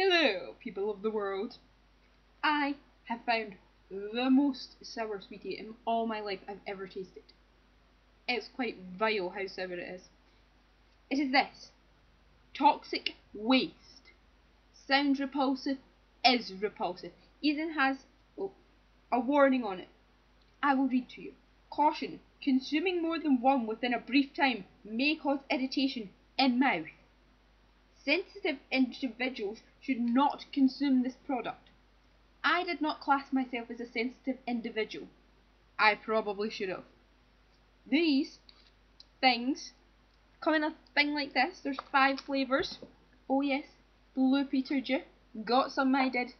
Hello, people of the world. I have found the most sour sweetie in all my life I've ever tasted. It's quite vile how sour it is. It is this toxic waste. Sounds repulsive, is repulsive. Even has oh, a warning on it. I will read to you. Caution consuming more than one within a brief time may cause irritation in mouth. Sensitive individuals should not consume this product. I did not class myself as a sensitive individual. I probably should have. These things come in a thing like this. There's five flavours. Oh yes, Blue Peter Dew. Got some I did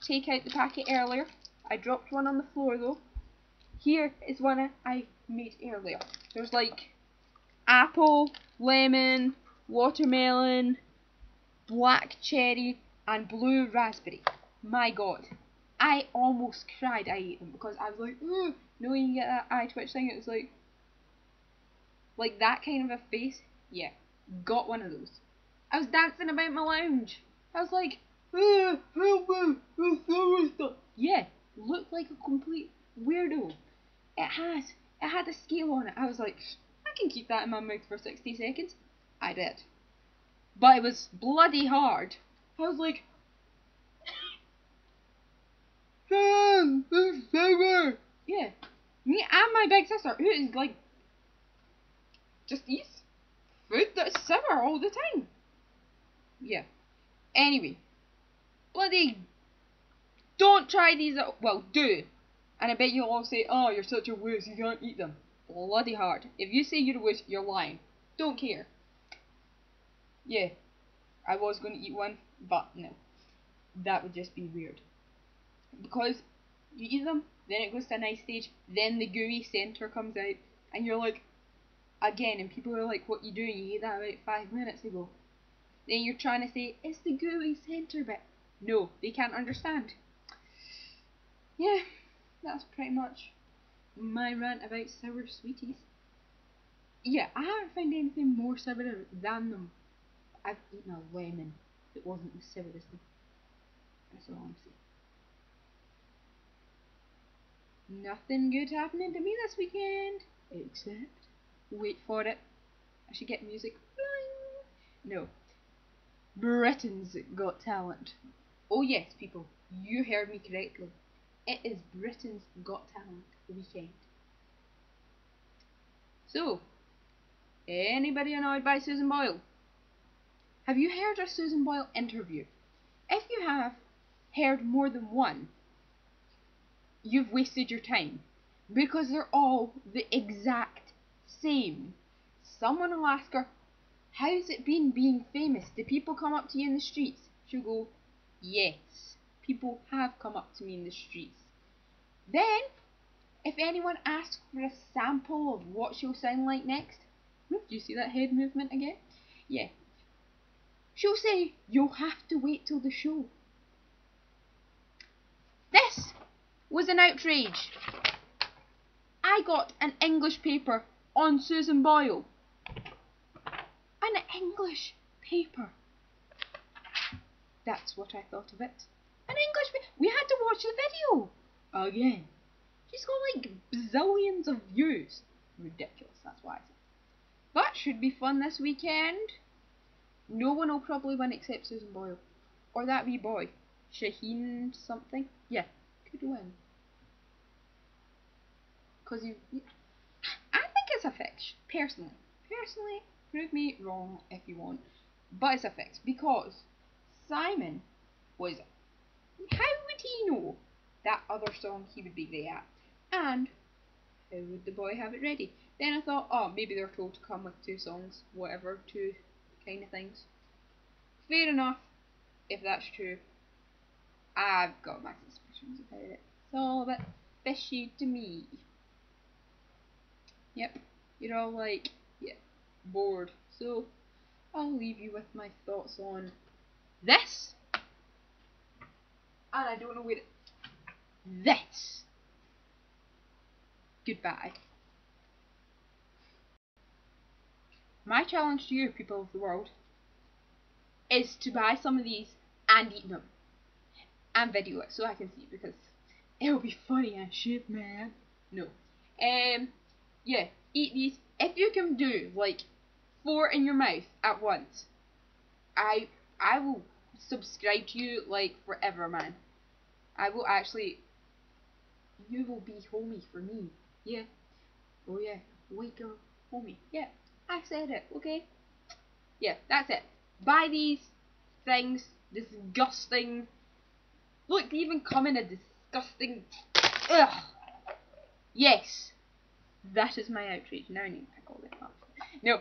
take out the packet earlier. I dropped one on the floor though. Here is one I made earlier. There's like apple, lemon, watermelon, black cherry, and blue raspberry. My god. I almost cried I ate them because I was like, ooh, no, you get that eye twitch thing? It was like, like that kind of a face. Yeah, got one of those. I was dancing about my lounge. I was like, ah, help me, the stuff. Yeah, looked like a complete weirdo. It had, it had a scale on it. I was like, I can keep that in my mouth for 60 seconds. I did. But it was bloody hard. I was like, Sam, this sour. Yeah, me and my big sister, who is like, just eats food that's sour all the time. Yeah. Anyway, bloody, don't try these. Out. Well, do. And I bet you'll all say, oh, you're such a wuss, you can't eat them. Bloody hard. If you say you're a wuss, you're lying. Don't care. Yeah, I was going to eat one, but no. That would just be weird. Because you eat them, then it goes to a nice stage, then the gooey centre comes out, and you're like, again, and people are like, what you doing? You ate that about five minutes ago. Then you're trying to say, it's the gooey centre bit. No, they can't understand. Yeah, that's pretty much my rant about sour sweeties. Yeah, I haven't found anything more sour than them. I've eaten a lemon that wasn't as sour as them. That's all I'm saying. Nothing good happening to me this weekend, except, wait for it, I should get music. No. Britain's Got Talent. Oh yes, people, you heard me correctly. It is Britain's Got Talent weekend. So, anybody annoyed by Susan Boyle? Have you heard a Susan Boyle interview? If you have heard more than one, you've wasted your time because they're all the exact same. Someone will ask her, How's it been being famous? Do people come up to you in the streets? She'll go, Yes, people have come up to me in the streets. Then, if anyone asks for a sample of what she'll sound like next, do you see that head movement again? Yeah, She'll say, You'll have to wait till the show. This was an outrage. I got an English paper on Susan Boyle. An English paper. That's what I thought of it. An English paper. We had to watch the video again. She's got like bazillions of views. Ridiculous, that's why I said. But should be fun this weekend. No one will probably win except Susan Boyle. Or that wee boy. Shaheen something. Yeah, could win. Because you... I think it's a fix, personally. Personally, prove me wrong if you want. But it's a fix. Because Simon was... How would he know that other song he would be great at? And how would the boy have it ready? Then I thought, oh, maybe they're told to come with two songs, whatever, two kind of things. Fair enough, if that's true. I've got my suspicions about it. It's all a bit fishy to me. Yep, you're all like, yeah, bored. So, I'll leave you with my thoughts on this. And I don't know where this. Goodbye. My challenge to you, people of the world, is to buy some of these and eat them and video it so I can see because it'll be funny as shit, man. No. Um, yeah, eat these. If you can do like four in your mouth at once, I I will subscribe to you like forever, man. I will actually. You will be homie for me. Yeah. Oh yeah. Wake up, homie. Yeah. I said it. Okay. Yeah. That's it. Buy these things. Disgusting. Look, they even come in a disgusting. Ugh. Yes. That is my outrage. Now I need to pick all this up. No.